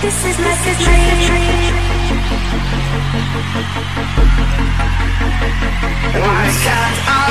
This is like a dream. Why can't I